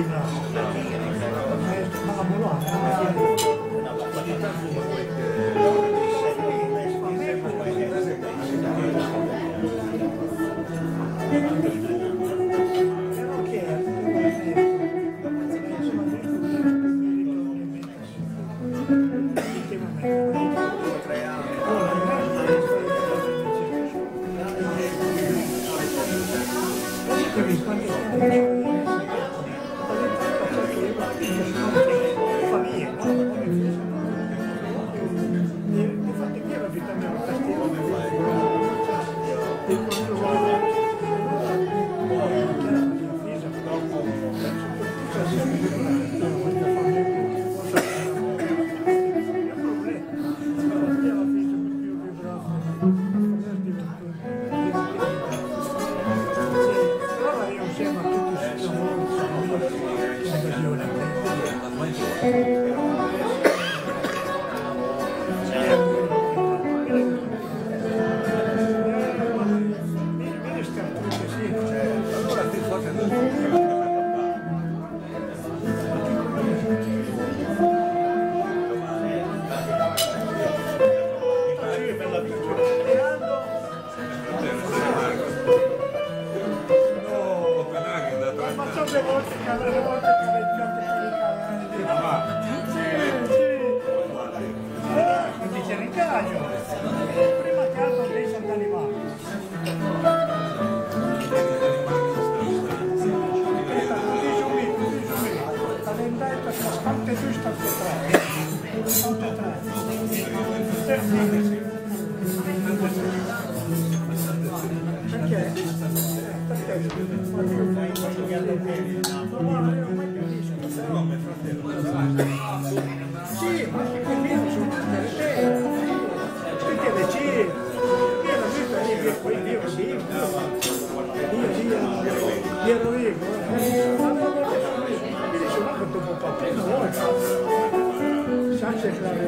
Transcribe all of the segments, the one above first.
Yeah. 네. invece forse altre volte più vecchiotte per il cavallo. Sì, sì. Dice l'ingaggio. Prima che altro lei sono animali. Tutta giusta al contrario. Al contrario. Sì, ma che comincio, perché le ci, io non mi fai che quel dio lì, io lì, io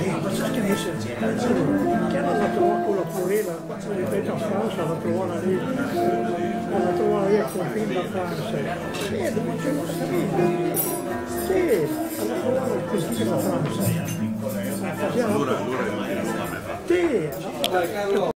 cinese che hanno dato la Florida, ripeto, a Francia, la trovano lì, la trovano lì a confine da Francia. Sì, dove c'è lo Sì, la trovano al confine da Francia. Allora, allora è mai Sì,